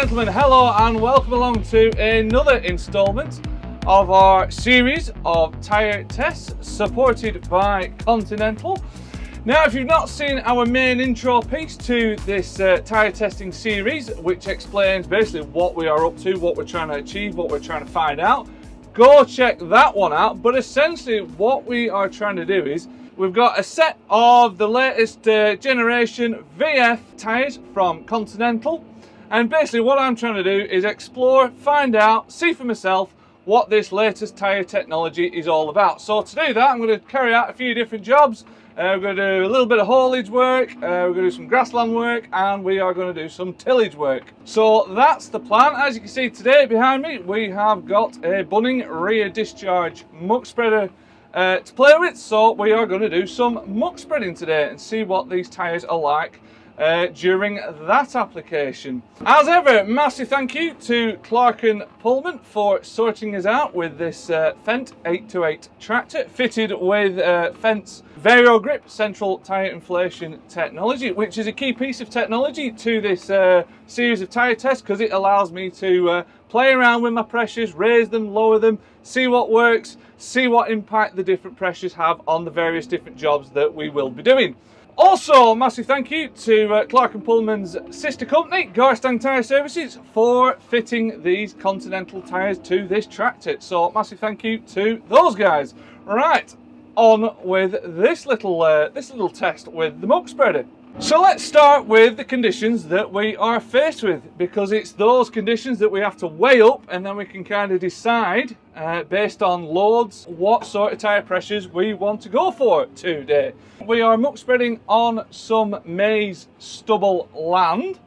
gentlemen, hello and welcome along to another instalment of our series of tyre tests supported by Continental. Now, if you've not seen our main intro piece to this uh, tyre testing series, which explains basically what we are up to, what we're trying to achieve, what we're trying to find out, go check that one out. But essentially what we are trying to do is we've got a set of the latest uh, generation VF tyres from Continental. And basically what I'm trying to do is explore, find out, see for myself what this latest tyre technology is all about. So to do that, I'm going to carry out a few different jobs. Uh, we're going to do a little bit of haulage work, uh, we're going to do some grassland work, and we are going to do some tillage work. So that's the plan. As you can see today behind me, we have got a Bunning rear discharge muck spreader uh, to play with. So we are going to do some muck spreading today and see what these tyres are like uh, during that application. As ever, massive thank you to Clarke and Pulman for sorting us out with this uh, Fendt 828 tractor fitted with uh, Fendt's VarioGrip central tyre inflation technology, which is a key piece of technology to this uh, series of tyre tests because it allows me to uh, play around with my pressures, raise them, lower them, see what works, see what impact the different pressures have on the various different jobs that we will be doing. Also, massive thank you to uh, Clarke & Pulman's sister company, Garstang Tyre Services, for fitting these Continental tyres to this tractor. So, massive thank you to those guys. Right, on with this little uh, this little test with the muck spreader. So let's start with the conditions that we are faced with because it's those conditions that we have to weigh up and then we can kind of decide uh, based on loads what sort of tyre pressures we want to go for today. We are muck spreading on some maize stubble land.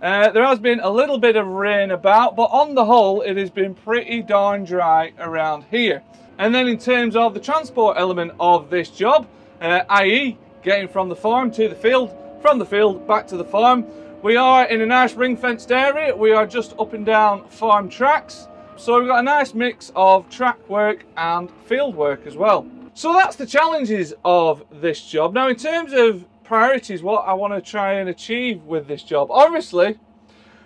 Uh, there has been a little bit of rain about but on the whole it has been pretty darn dry around here. And then in terms of the transport element of this job, uh, i.e. getting from the farm to the field, from the field back to the farm. We are in a nice ring fenced area. We are just up and down farm tracks. So we've got a nice mix of track work and field work as well. So that's the challenges of this job. Now in terms of priorities, what I want to try and achieve with this job, obviously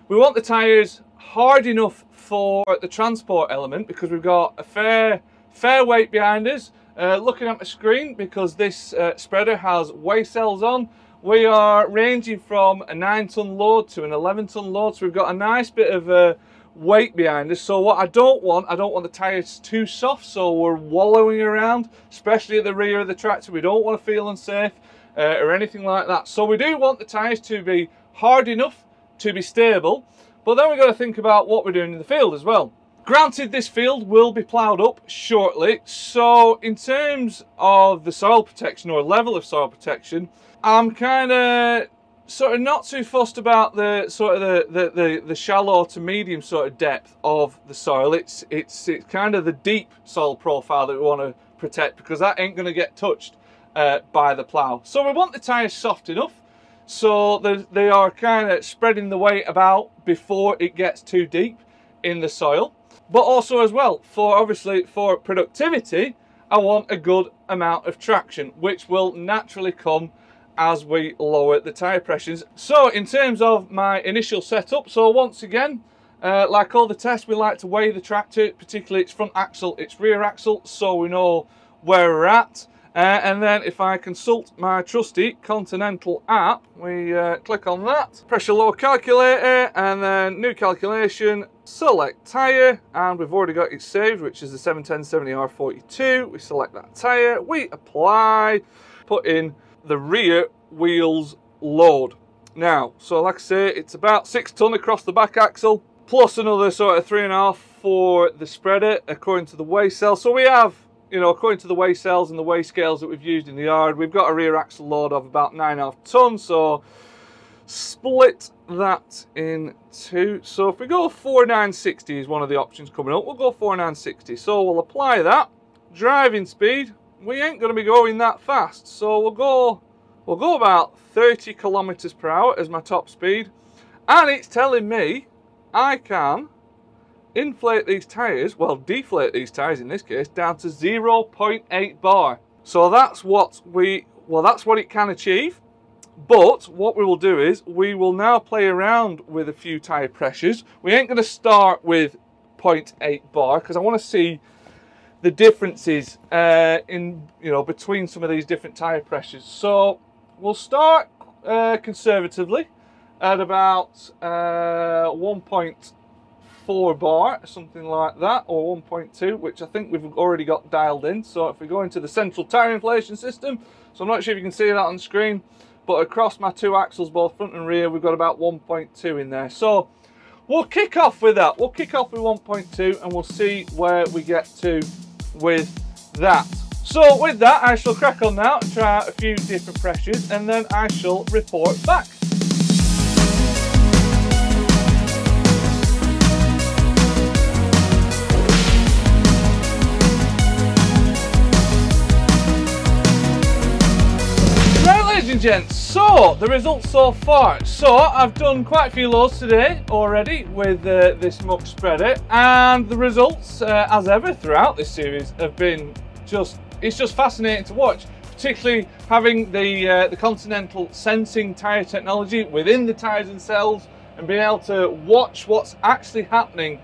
we want the tyres hard enough for the transport element because we've got a fair, fair weight behind us. Uh, looking at my screen because this uh, spreader has weigh cells on we are ranging from a 9 ton load to an 11 ton load, so we've got a nice bit of uh, weight behind us. So what I don't want, I don't want the tyres too soft, so we're wallowing around, especially at the rear of the tractor. We don't want to feel unsafe uh, or anything like that. So we do want the tyres to be hard enough to be stable, but then we've got to think about what we're doing in the field as well. Granted, this field will be ploughed up shortly, so in terms of the soil protection or level of soil protection, I'm kind of sort of not too fussed about the sort of the, the, the, the, shallow to medium sort of depth of the soil. It's, it's, it's kind of the deep soil profile that we want to protect because that ain't going to get touched uh, by the plough. So we want the tyres soft enough so they are kind of spreading the weight about before it gets too deep in the soil. But also as well, for obviously for productivity, I want a good amount of traction, which will naturally come as we lower the tyre pressures. So in terms of my initial setup, so once again, uh, like all the tests, we like to weigh the tractor, particularly its front axle, its rear axle, so we know where we're at. Uh, and then if I consult my trusty Continental app, we uh, click on that, pressure load calculator, and then new calculation, select tyre, and we've already got it saved, which is the 71070R42. We select that tyre, we apply, put in the rear wheels load. Now, so like I say, it's about six ton across the back axle, plus another sort of three and a half for the spreader, according to the weigh cell. So we have, you know, according to the weigh cells and the weigh scales that we've used in the yard, we've got a rear axle load of about nine and a half ton. So split that in two. So if we go 4960 is one of the options coming up, we'll go 4960. So we'll apply that. Driving speed, we ain't going to be going that fast. So we'll go, we'll go about 30 kilometers per hour as my top speed. And it's telling me I can inflate these tires, well deflate these tires in this case, down to 0.8 bar. So that's what we, well that's what it can achieve. But what we will do is we will now play around with a few tyre pressures. We ain't going to start with 0.8 bar because I want to see the differences uh, in you know between some of these different tyre pressures. So we'll start uh, conservatively at about uh, 1.4 bar, something like that, or 1.2, which I think we've already got dialed in. So if we go into the central tyre inflation system, so I'm not sure if you can see that on screen, but across my two axles, both front and rear, we've got about 1.2 in there. So we'll kick off with that. We'll kick off with 1.2 and we'll see where we get to with that. So with that, I shall crack on now, try out a few different pressures, and then I shall report back. Gents, so the results so far. So I've done quite a few loads today already with uh, this muck spreader and the results, uh, as ever throughout this series, have been just, it's just fascinating to watch. Particularly having the, uh, the Continental sensing tyre technology within the tyres themselves and being able to watch what's actually happening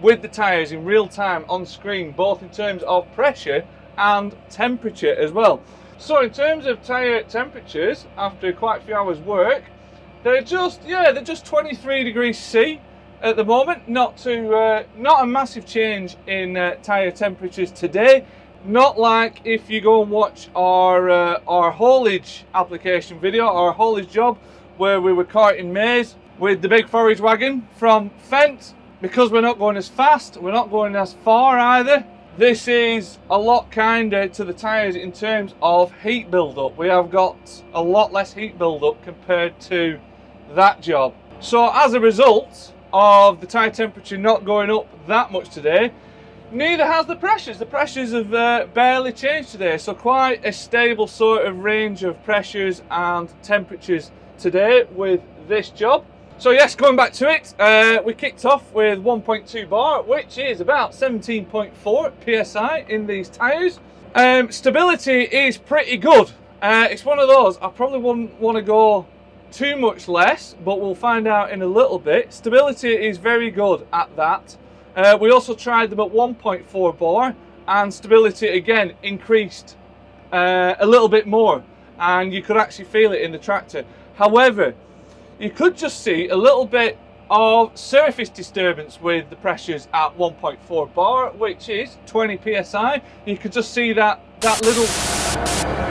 with the tyres in real time on screen, both in terms of pressure and temperature as well. So in terms of tyre temperatures, after quite a few hours work, they're just, yeah, they're just 23 degrees C at the moment. Not to, uh, not a massive change in uh, tyre temperatures today. Not like if you go and watch our, uh, our haulage application video, our haulage job, where we were carting maize with the big forage wagon from Fendt. Because we're not going as fast, we're not going as far either, this is a lot kinder to the tyres in terms of heat build-up. We have got a lot less heat build-up compared to that job. So as a result of the tyre temperature not going up that much today, neither has the pressures. The pressures have uh, barely changed today. So quite a stable sort of range of pressures and temperatures today with this job. So yes, going back to it, uh, we kicked off with 1.2 bar, which is about 17.4 PSI in these tyres. Um, stability is pretty good. Uh, it's one of those, I probably wouldn't want to go too much less, but we'll find out in a little bit. Stability is very good at that. Uh, we also tried them at 1.4 bar, and stability again increased uh, a little bit more, and you could actually feel it in the tractor. However, you could just see a little bit of surface disturbance with the pressures at 1.4 bar, which is 20 psi. You could just see that that little